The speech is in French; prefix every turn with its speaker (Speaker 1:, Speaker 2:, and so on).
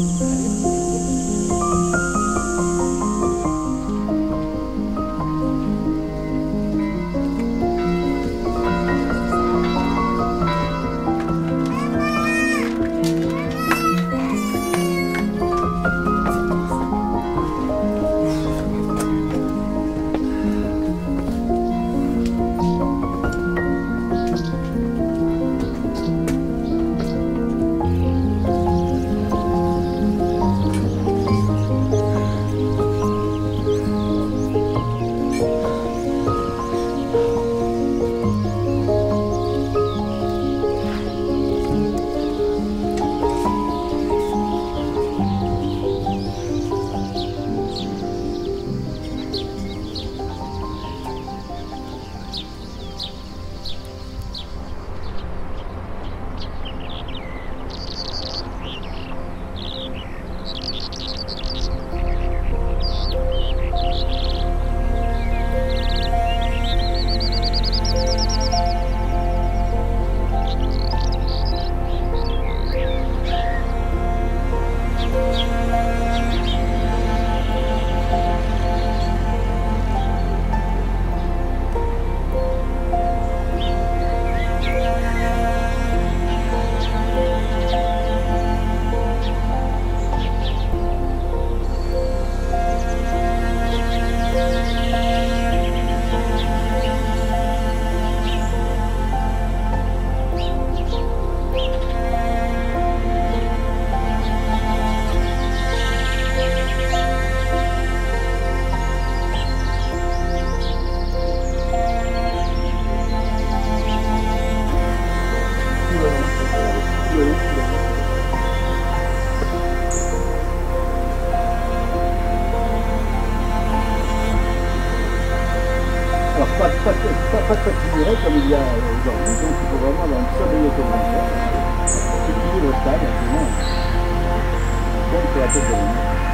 Speaker 1: Música comme il y a aujourd'hui, donc il faut vraiment avoir une surveillance de C'est fini le stade, actuellement. Donc c'est la tête de.